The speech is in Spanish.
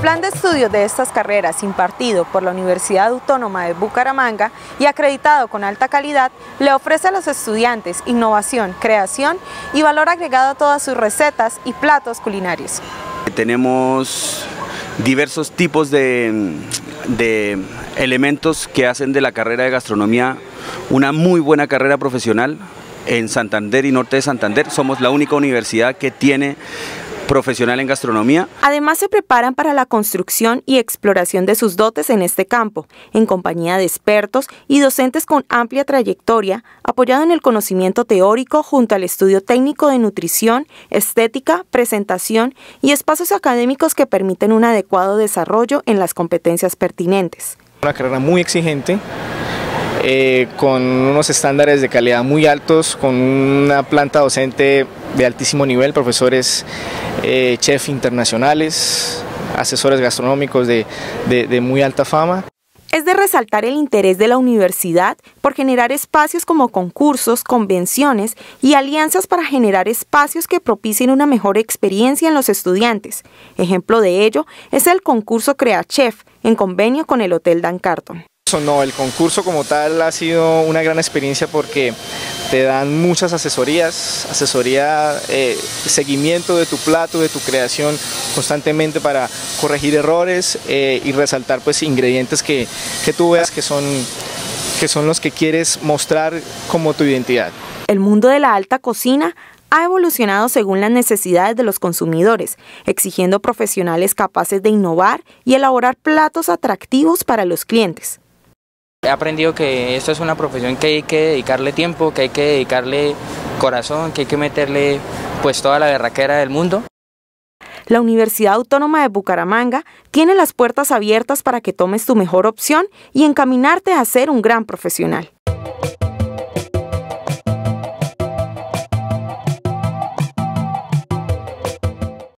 plan de estudios de estas carreras impartido por la Universidad Autónoma de Bucaramanga y acreditado con alta calidad le ofrece a los estudiantes innovación, creación y valor agregado a todas sus recetas y platos culinarios. Tenemos diversos tipos de, de elementos que hacen de la carrera de gastronomía una muy buena carrera profesional. En Santander y Norte de Santander somos la única universidad que tiene profesional en gastronomía. Además se preparan para la construcción y exploración de sus dotes en este campo, en compañía de expertos y docentes con amplia trayectoria, apoyado en el conocimiento teórico junto al estudio técnico de nutrición, estética, presentación y espacios académicos que permiten un adecuado desarrollo en las competencias pertinentes. Una carrera muy exigente, eh, con unos estándares de calidad muy altos, con una planta docente de altísimo nivel, profesores eh, chef internacionales, asesores gastronómicos de, muy alta fama. Es de resaltar el interés de la universidad por generar espacios como concursos, convenciones y alianzas para generar espacios que propicien una mejor experiencia en los estudiantes. Ejemplo de ello es el concurso Crea Chef en convenio con el Hotel Dan Carton. No, el concurso como tal ha sido una gran experiencia porque te dan muchas asesorías, asesoría, eh, seguimiento de tu plato, de tu creación constantemente para corregir errores eh, y resaltar pues ingredientes que, que tú veas que son, que son los que quieres mostrar como tu identidad. El mundo de la alta cocina ha evolucionado según las necesidades de los consumidores, exigiendo profesionales capaces de innovar y elaborar platos atractivos para los clientes. He aprendido que esto es una profesión que hay que dedicarle tiempo, que hay que dedicarle corazón, que hay que meterle pues toda la berraquera del mundo. La Universidad Autónoma de Bucaramanga tiene las puertas abiertas para que tomes tu mejor opción y encaminarte a ser un gran profesional.